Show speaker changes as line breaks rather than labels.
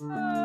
Uh...